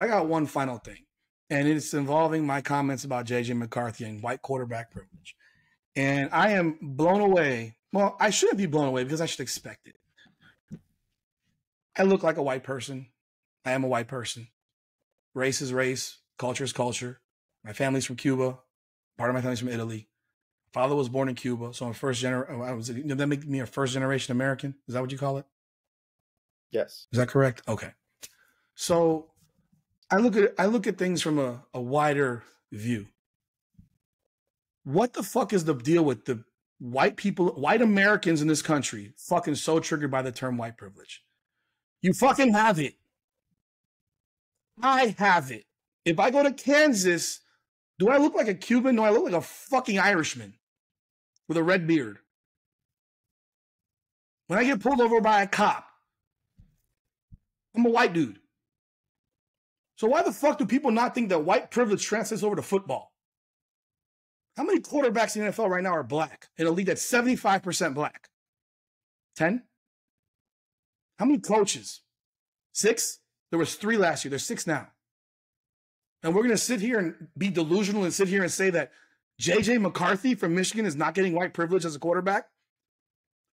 I got one final thing, and it's involving my comments about JJ McCarthy and white quarterback privilege. And I am blown away. Well, I shouldn't be blown away because I should expect it. I look like a white person. I am a white person. Race is race. Culture is culture. My family's from Cuba. Part of my family's from Italy. Father was born in Cuba, so I'm first generation. Uh, I was. Did that make me a first generation American? Is that what you call it? Yes. Is that correct? Okay. So I look at I look at things from a, a wider view. What the fuck is the deal with the white people, white Americans in this country, fucking so triggered by the term white privilege? You fucking have it. I have it. If I go to Kansas, do I look like a Cuban? Do I look like a fucking Irishman with a red beard? When I get pulled over by a cop, I'm a white dude. So why the fuck do people not think that white privilege translates over to football? How many quarterbacks in the NFL right now are black in a league that's 75% black? 10? How many coaches? Six? There was three last year. There's six now. And we're going to sit here and be delusional and sit here and say that JJ McCarthy from Michigan is not getting white privilege as a quarterback?